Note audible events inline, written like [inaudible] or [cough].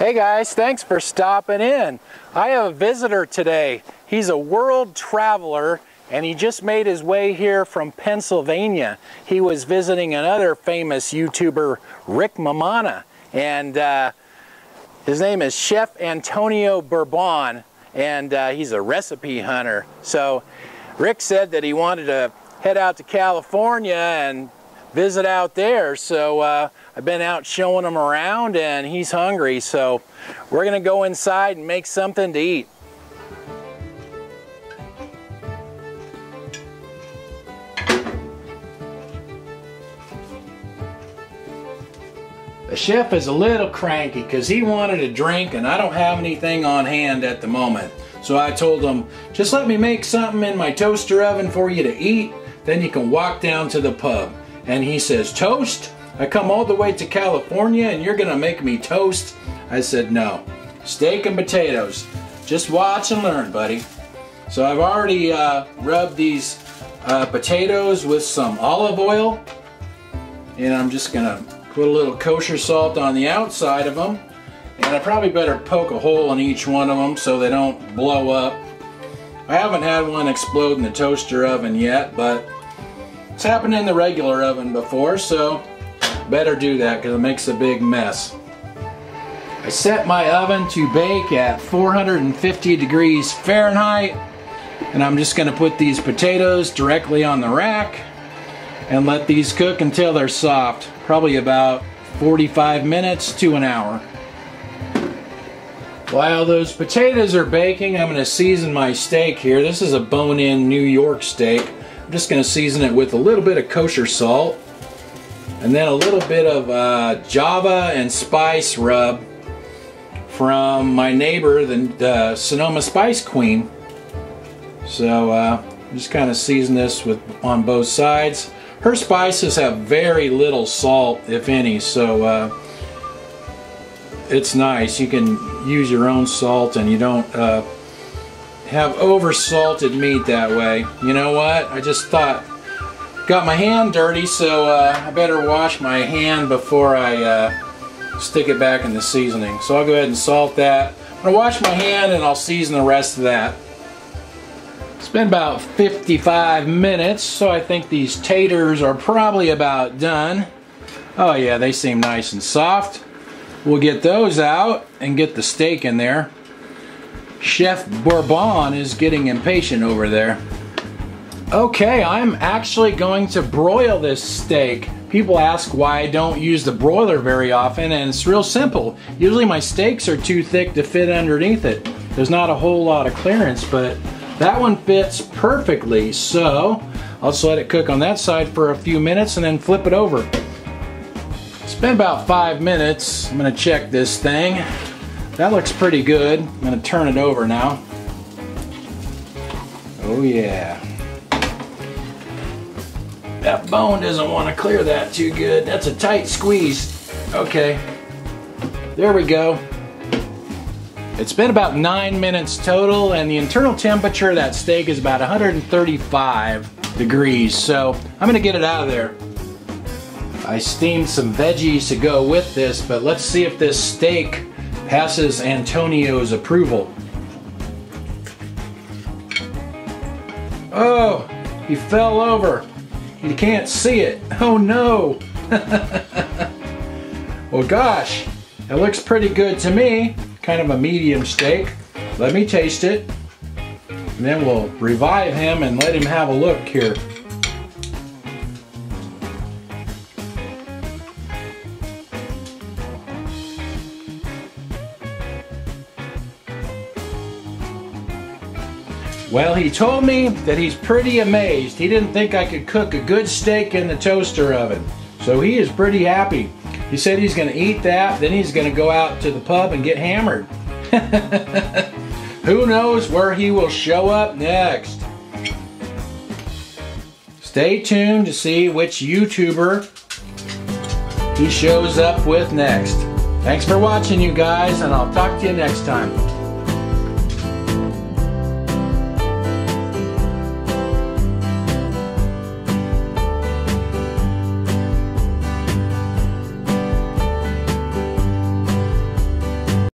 Hey guys, thanks for stopping in. I have a visitor today. He's a world traveler and he just made his way here from Pennsylvania. He was visiting another famous YouTuber, Rick Mamana, and uh, his name is Chef Antonio Bourbon, and uh, he's a recipe hunter. So Rick said that he wanted to head out to California and visit out there. So uh, I've been out showing him around and he's hungry. So we're gonna go inside and make something to eat. The chef is a little cranky because he wanted a drink and I don't have anything on hand at the moment. So I told him, just let me make something in my toaster oven for you to eat, then you can walk down to the pub. And he says, toast? I come all the way to California and you're gonna make me toast? I said, no, steak and potatoes. Just watch and learn, buddy. So I've already uh, rubbed these uh, potatoes with some olive oil and I'm just gonna Put a little kosher salt on the outside of them. And I probably better poke a hole in each one of them so they don't blow up. I haven't had one explode in the toaster oven yet, but it's happened in the regular oven before, so better do that because it makes a big mess. I set my oven to bake at 450 degrees Fahrenheit, and I'm just going to put these potatoes directly on the rack and let these cook until they're soft, probably about 45 minutes to an hour. While those potatoes are baking, I'm going to season my steak here. This is a bone-in New York steak. I'm just going to season it with a little bit of kosher salt and then a little bit of uh, Java and spice rub from my neighbor, the, Sonoma Spice Queen. So uh, just kind of season this with on both sides. Her spices have very little salt, if any, so uh, it's nice. You can use your own salt and you don't uh, have over salted meat that way. You know what? I just thought, got my hand dirty, so uh, I better wash my hand before I uh, stick it back in the seasoning. So I'll go ahead and salt that. I'm going to wash my hand and I'll season the rest of that. It's been about 55 minutes, so I think these taters are probably about done. Oh yeah, they seem nice and soft. We'll get those out and get the steak in there. Chef Bourbon is getting impatient over there. Okay, I'm actually going to broil this steak. People ask why I don't use the broiler very often, and it's real simple. Usually my steaks are too thick to fit underneath it. There's not a whole lot of clearance, but that one fits perfectly, so I'll just let it cook on that side for a few minutes and then flip it over. It's been about five minutes. I'm gonna check this thing. That looks pretty good. I'm gonna turn it over now. Oh yeah. That bone doesn't want to clear that too good. That's a tight squeeze. Okay. There we go. It's been about nine minutes total and the internal temperature of that steak is about 135 degrees. So I'm gonna get it out of there. I steamed some veggies to go with this, but let's see if this steak passes Antonio's approval. Oh, he fell over. You can't see it. Oh no. [laughs] well gosh, it looks pretty good to me kind of a medium steak. Let me taste it. And then we'll revive him and let him have a look here. Well, he told me that he's pretty amazed. He didn't think I could cook a good steak in the toaster oven. So he is pretty happy. He said he's going to eat that, then he's going to go out to the pub and get hammered. [laughs] Who knows where he will show up next? Stay tuned to see which YouTuber he shows up with next. Thanks for watching, you guys, and I'll talk to you next time.